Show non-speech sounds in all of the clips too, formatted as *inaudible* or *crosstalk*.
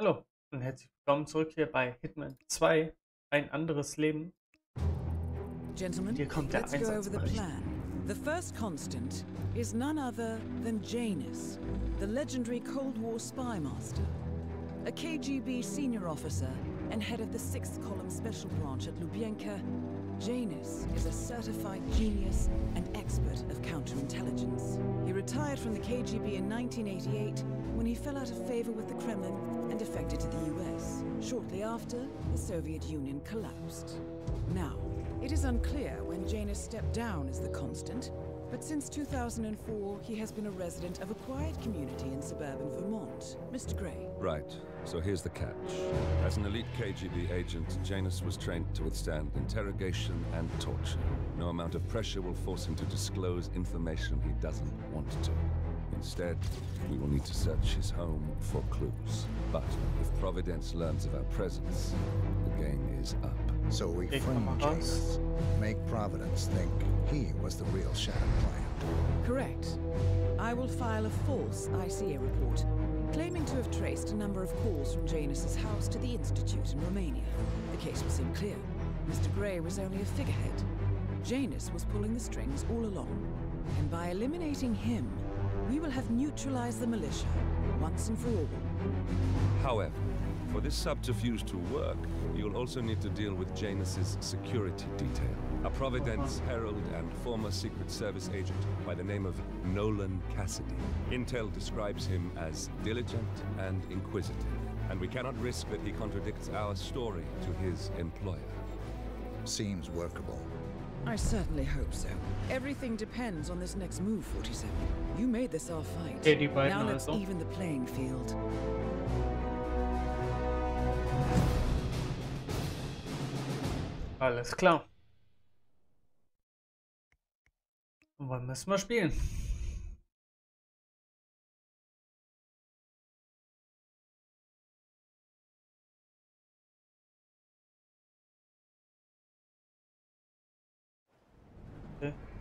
Hallo und herzlich willkommen zurück hier bei Hitman 2, ein anderes Leben. Gentlemen, Hier kommt der let's go over the Einsatzbericht. plan. The first constant is none other than Janus, the legendary Cold War spy master. A KGB senior officer and head of the 6th Column Special Branch at Lubyanka, Janus is a certified genius and expert of counterintelligence. He retired from the KGB in 1988 when he fell out of favor with the Kremlin and defected to the US. Shortly after, the Soviet Union collapsed. Now, it is unclear when Janus stepped down as the constant, but since 2004, he has been a resident of a quiet community in suburban Vermont. Mr. Grey. Right. So here's the catch. As an elite KGB agent, Janus was trained to withstand interrogation and torture. No amount of pressure will force him to disclose information he doesn't want to. Instead, we will need to search his home for clues. But if Providence learns of our presence, the game is up. So we Okay, frame come Janus, make Providence think he was the real Shadow plant. Correct. I will file a false ICA report, claiming to have traced a number of calls from Janus's house to the Institute in Romania. The case will seem clear. Mr. Grey was only a figurehead. Janus was pulling the strings all along. And by eliminating him, we will have neutralized the militia, once and for all. However, for this subterfuge to work, you'll also need to deal with Janus's security detail. A Providence herald and former Secret Service agent by the name of Nolan Cassidy. Intel describes him as diligent and inquisitive, and we cannot risk that he contradicts our story to his employer. Seems workable. I certainly hope so. Everything depends on this next move, 47. You made this our fight. Okay, die beiden now let's even the playing field. Alles klar. Und wann müssen wir spielen?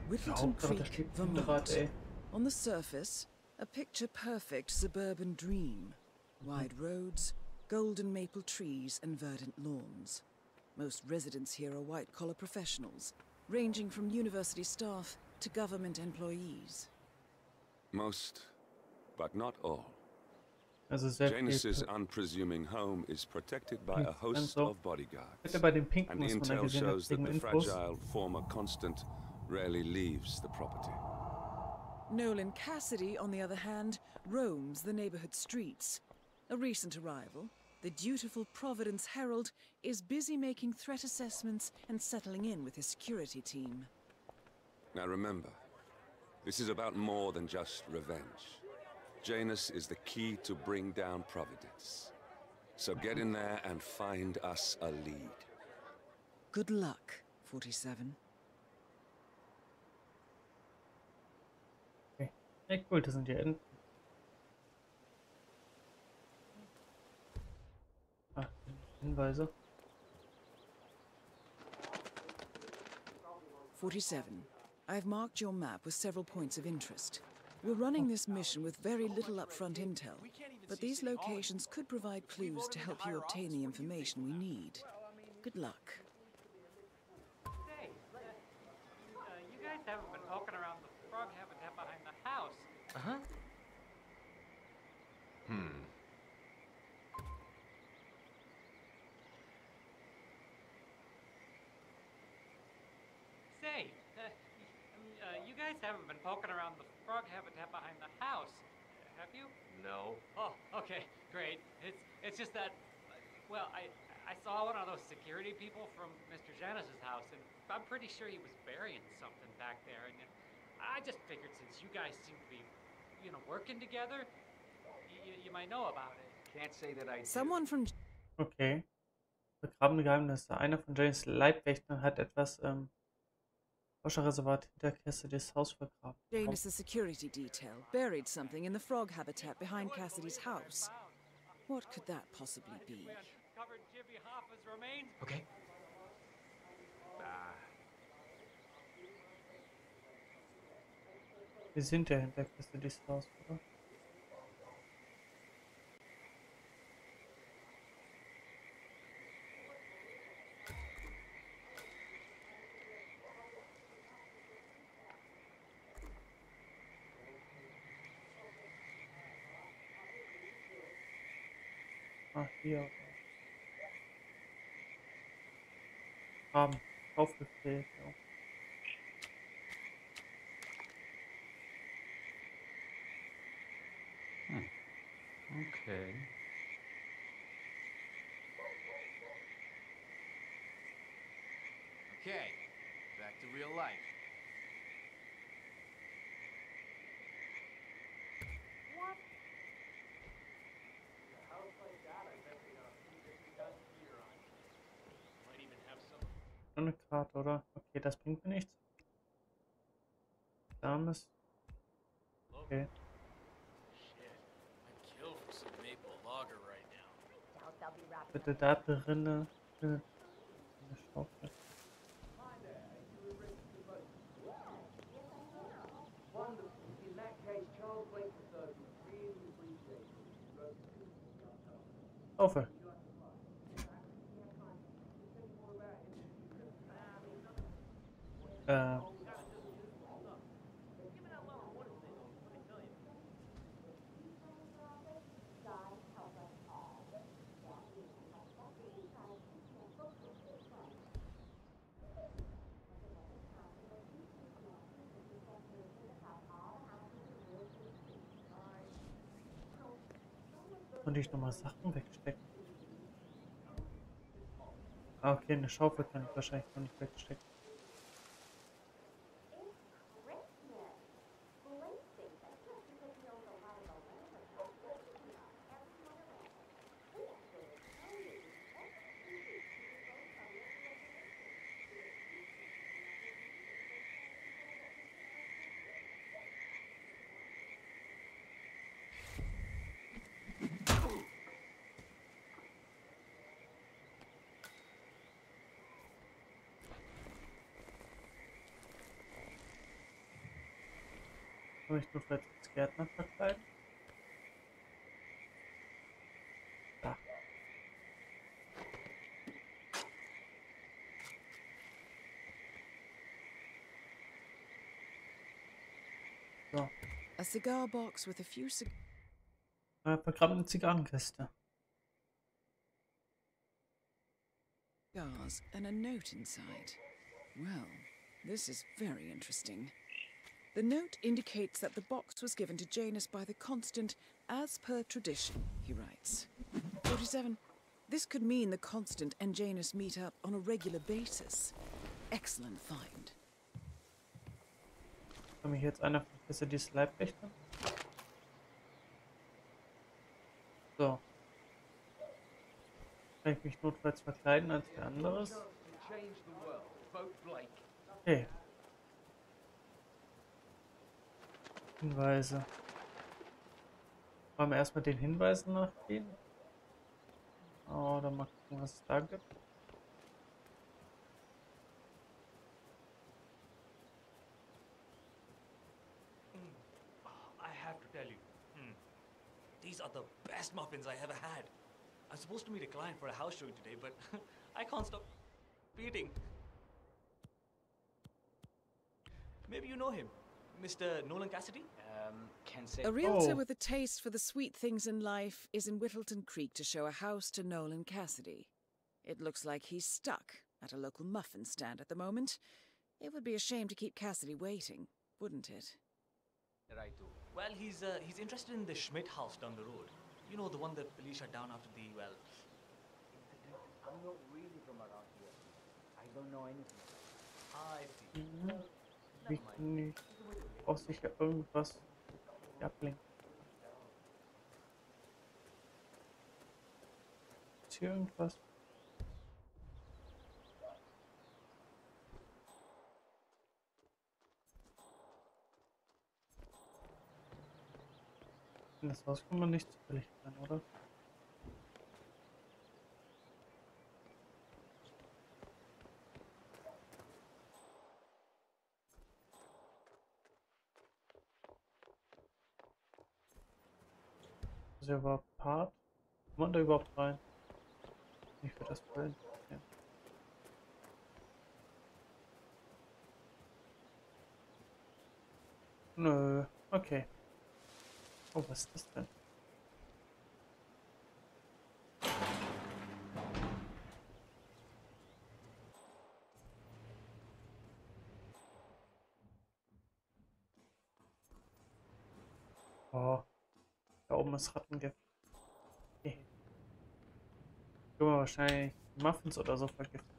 Whittleton Creek, steht ein Draht, Vermont. On the surface, a picture perfect suburban dream. Wide roads, golden maple trees, and verdant lawns. Most residents here are white collar professionals, ranging from university staff to government employees. Most, but not all. Also sehr. Janus's unpresuming home is protected by a host Pencil. of bodyguards. Bitte bei den Pinken And muss man da intel shows that the fragile former constant rarely leaves the property. Nolan Cassidy, on the other hand, roams the neighborhood streets. A recent arrival, the dutiful Providence Herald is busy making threat assessments and settling in with his security team. Now remember, this is about more than just revenge. Janus is the key to bring down Providence. So get in there and find us a lead. Good luck, 47. Ja, das sind die Enten. Ah, Hinweise. 47. I've marked your map with several points of interest. We're running this mission with very little upfront intel, but these locations could provide clues to help you obtain the information we need. Good luck. Say, uh, you guys haven't been poking around the frog habitat behind the house. Uh huh. Hmm. Say, uh, y- uh, you guys haven't been poking around the frog habitat behind the house, have you? No. Oh, okay, great. It's it's just that, well, I I saw one of those security people from Mr. Janus's house, and I'm pretty sure he was burying something back there. And I just figured since you guys seem to be, you know, working together, you, you might know about it. Can't say that I. do. Someone from Okay. Begrabene Geheimnisse. Einer von Janus Leibwächtern hat etwas ähm, Forscherreservat hinter Cassidys Haus vergraben. Janus' security detail buried something in the frog habitat behind Cassidy's house. What could that possibly be? We uncovered Jimmy Hoffa's remains. Okay. Ah, Wir sind ja hinter Cassidys Haus, oder? Ah, hier. Haben. Aufgefehlt, ja. Eine Karte, oder? Okay, das bringt mir nichts. Dames. Okay. Bitte da drinne. Eine Schaufel. Schaufel. Äh. Und ich nochmal Sachen wegstecken. Ah, okay, eine Schaufel kann ich wahrscheinlich noch nicht wegstecken. Kann ich vielleicht als Gärtner verkleiden? Da. So, A cigar box with a few cig- äh, Zigarrenkiste. cigars and a note inside. Well, this is very interesting. The note indicates that the box was given to Janus by the Constant as per tradition, he writes. 47. This could mean the Constant and Janus meet up on a regular basis. Excellent find. Kann mich jetzt einer von Cassidy's Leibwächter? So. Kann ich mich notfalls verkleiden als wer anderes? Change the world. Okay. Hinweise. Wollen wir erstmal den Hinweisen nachgehen? Oder mal gucken, was es da gibt. I have to tell you, hmm, these are the best muffins I ever had. I'm supposed to meet a client for a house showing today, but *laughs* I can't stop eating. Maybe you know him, Mr. Nolan Cassidy? Um, can say. A realtor Oh. with a taste for the sweet things in life is in Whittleton Creek to show a house to Nolan Cassidy. It looks like he's stuck at a local muffin stand at the moment. It would be a shame to keep Cassidy waiting, wouldn't it? Right. Well, he's uh, he's interested in the Schmidt house down the road. You know, the one that police shut down after the well. I'm not really from around here. I don't know anything. I see. Ich nicht. Braucht sicher irgendwas. die ablenkt. Ist hier irgendwas? In das Haus kann man nicht zufällig rein, oder? Ist ja überhaupt Part? Kann man da überhaupt rein? Ich würde das voll interessieren. Nö, okay. Oh, was ist das denn? Oh. Ist Rattengift. Okay. Können wir wahrscheinlich Muffins oder so vergiften.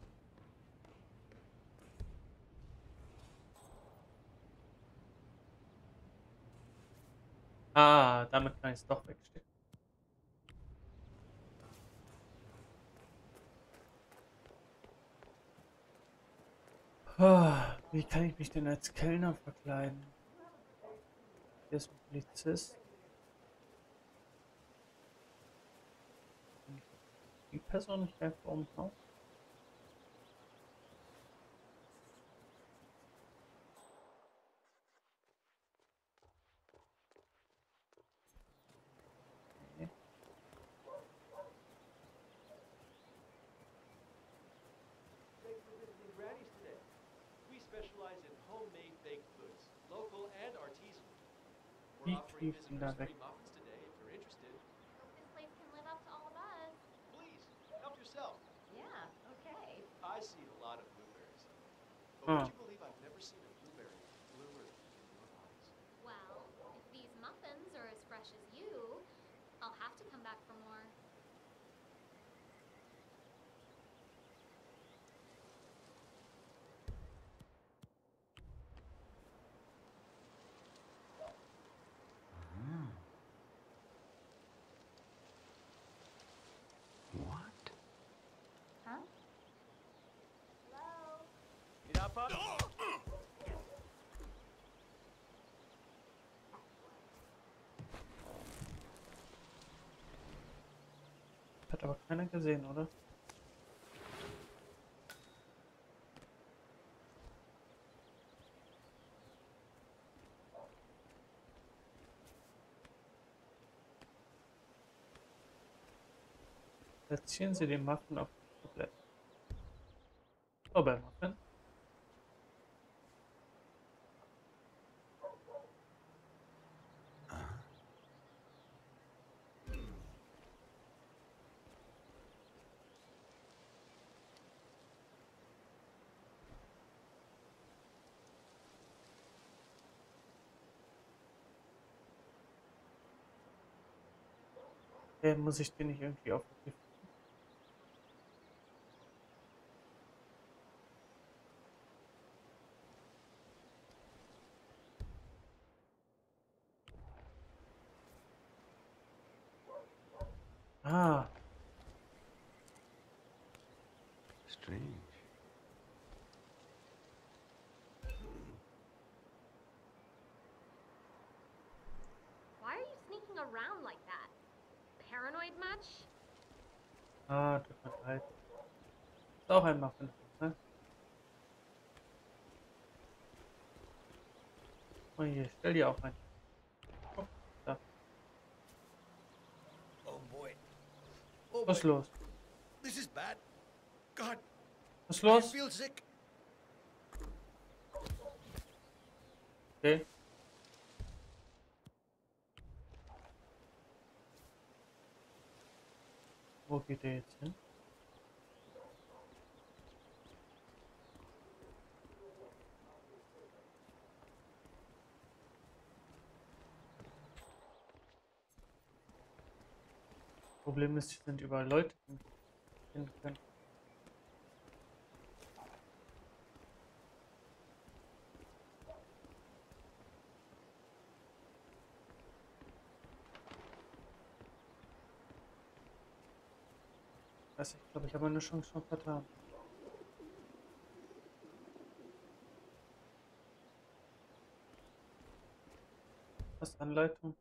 Ah, damit kann ich es doch wegstecken. Wie kann ich mich denn als Kellner verkleiden? Hier ist ein Polizist. Die Person nicht einfach umhauen? Okay. Thanks for visiting Granny's today. We specialize in homemade baked goods, local and artisanal. We're offering visitors free muffins today if you're interested. Hope this place can live up to all of us. Please, help yourself. Yeah, okay. I see a lot of blueberries. But Huh. would you believe I've never seen a blueberry bluer than your eyes? Well, if these muffins are as fresh as you, I'll have to come back for more. What? Huh? Hello? Need a hot pot? Hat aber keiner gesehen, oder? Platzieren Sie den Muffin auf das Tablett. Oh, bei Muffin. Äh, muss ich den nicht irgendwie aufgegriffen? Ah, ah, tut mir leid. Ist auch ein Muffin, ne? Oh hier, stell dir auch ein. Oh, da. Oh boy. Oh Was ist boy. los? This is bad. God, Was ist I los? feel sick. Okay. Wo geht der jetzt hin? Problem ist, sind überall Leute hin können. Weiß ich glaube, ich habe meine Chance schon vertan. Was Anleitung?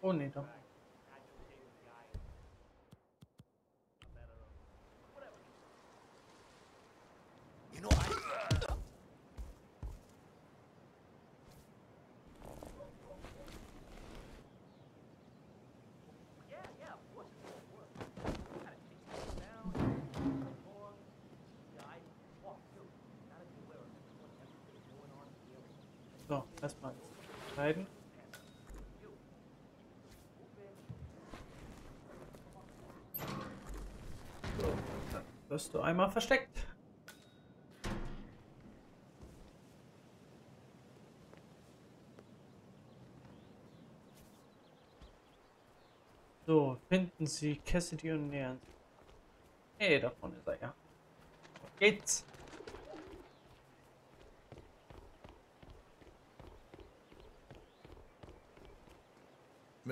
Oh nee, doch. So, erstmal schneiden. So, dann wirst du einmal versteckt. So, finden Sie Cassidy und nähern. Hey, davon ist er ja. Auf geht's!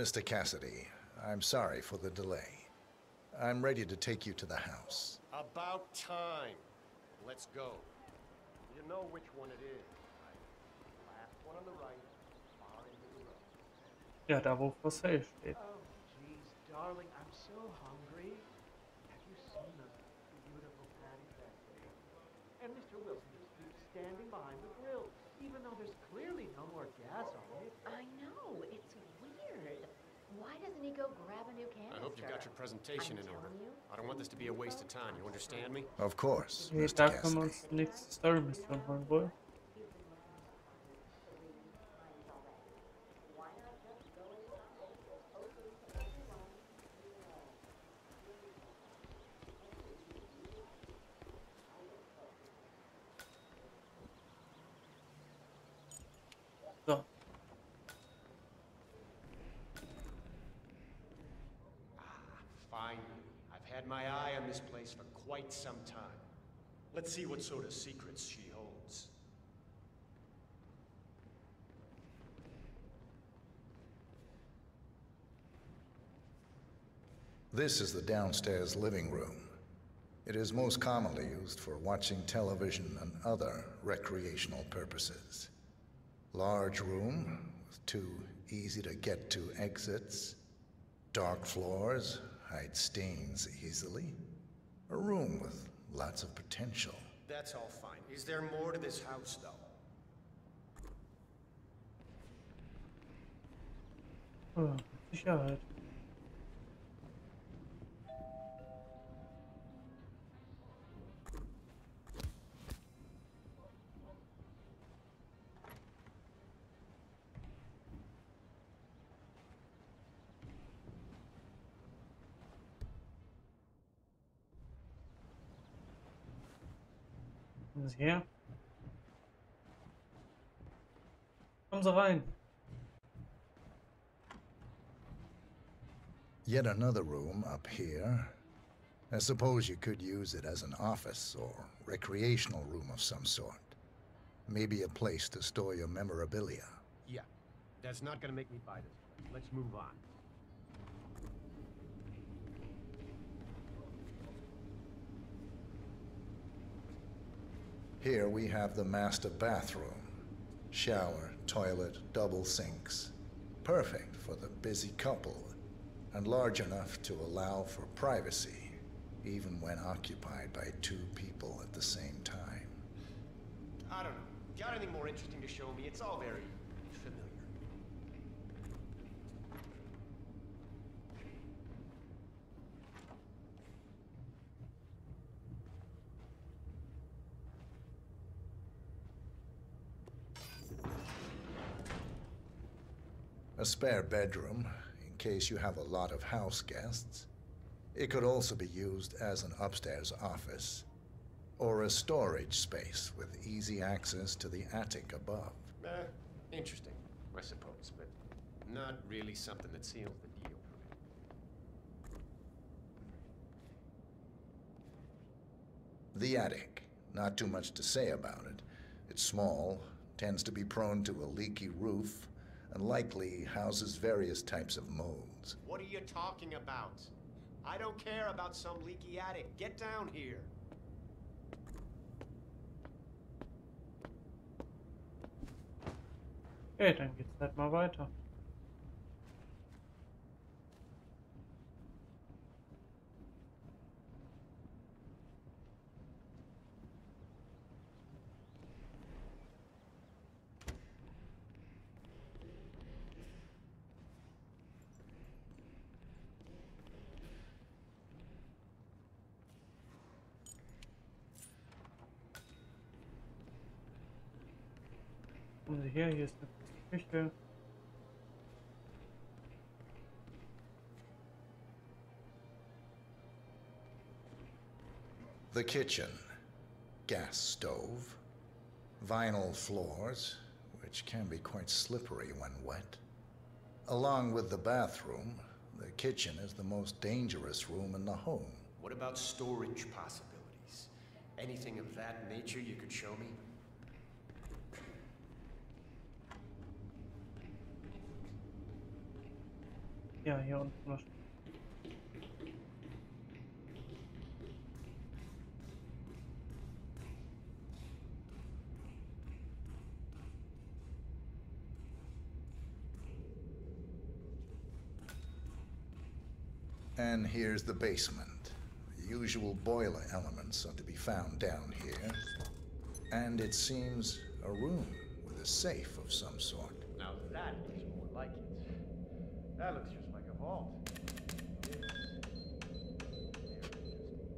Mr. Cassidy, I'm sorry for the delay. I'm ready to take you to the house. About time. Let's go. You know which one it is. Last one on the right, far into the road. Ja, da wo for sale steht. Oh, jeez, darling, I'm so hungry. Have you seen the beautiful patty back there? And Mr. Wilson just keeps standing behind the grill, even though there's clearly no more gas on it. I know, it's weird. Why doesn't he go grab a new canister? I hope you've got your presentation in order. I don't want this to be a waste of time. You understand me? Of course, Okay, Mr. da können wir Cassidy. uns die nächste Story-Mission holen wohl. So, Fine. I've had my eye on this place for quite some time. Let's see what sort of secrets she holds. This is the downstairs living room. It is most commonly used for watching television and other recreational purposes. Large room with two easy to get to exits. Dark floors hide stains easily. A room with lots of potential. That's all fine. Is there more to this house, though? oh, Sicherheit. Kommen Sie her. Kommen Sie rein. Yet another room up here. I suppose you could use it as an office or recreational room of some sort. Maybe a place to store your memorabilia. Yeah. That's not gonna make me buy this. Let's move on. Here we have the master bathroom. Shower, toilet, double sinks. Perfect for the busy couple, and large enough to allow for privacy, even when occupied by two people at the same time. I don't know. Got anything more interesting to show me? It's all very A spare bedroom, in case you have a lot of house guests. It could also be used as an upstairs office, or a storage space with easy access to the attic above. Eh, interesting, I suppose, but not really something that seals the deal. The attic. Not too much to say about it. It's small, tends to be prone to a leaky roof, and likely houses various types of molds. What are you talking about? I don't care about some leaky attic. Get down here. Okay, dann geht's halt mal weiter. Her, hier ist eine Küche. The kitchen. Gas stove. Vinyl floors, which can be quite slippery when wet. Along with the bathroom, the kitchen is the most dangerous room in the home. What about storage possibilities? Anything of that nature you could show me? Ja, hier unten noch. And here's the basement. The usual boiler elements are to be found down here. And it seems a room with a safe of some sort. Now that is more like it. That looks just like a vault.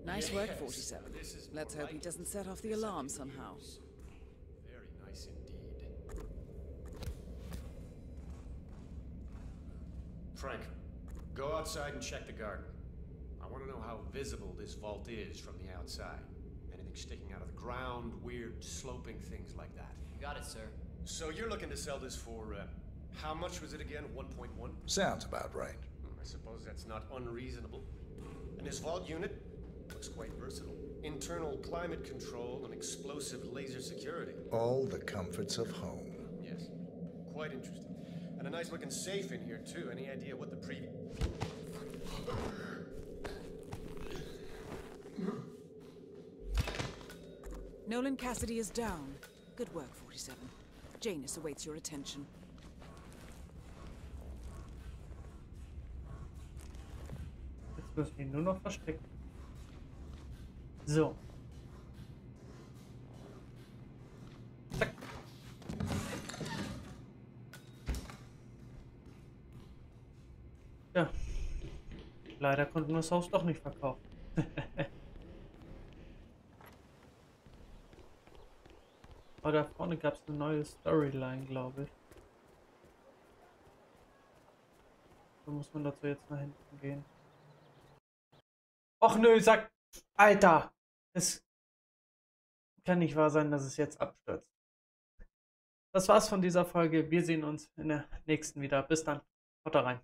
Nice work, 47. Let's more hope he doesn't set off the alarm somehow. Very nice indeed. Frank, go outside and check the garden. I want to know how visible this vault is from the outside. Anything sticking out of the ground, weird sloping things like that. Got it, sir. So you're looking to sell this for, uh, how much was it again? 1.1? Sounds about right. I suppose that's not unreasonable. And this vault unit looks quite versatile. Internal climate control and explosive laser security. All the comforts of home. Yes, quite interesting. And a nice looking safe in here, too. Any idea what the previous. Nolan Cassidy is down. Good work, 47. Janus awaits your attention. Müssen ihn nur noch verstecken. So. Zack. Ja. Leider konnten wir das Haus doch nicht verkaufen. *laughs* Aber da vorne gab es eine neue Storyline, glaube ich. Da muss man dazu jetzt nach hinten gehen. Och nö, sag. Alter! Es kann nicht wahr sein, dass es jetzt abstürzt. Das war's von dieser Folge. Wir sehen uns in der nächsten wieder. Bis dann. Haut da rein.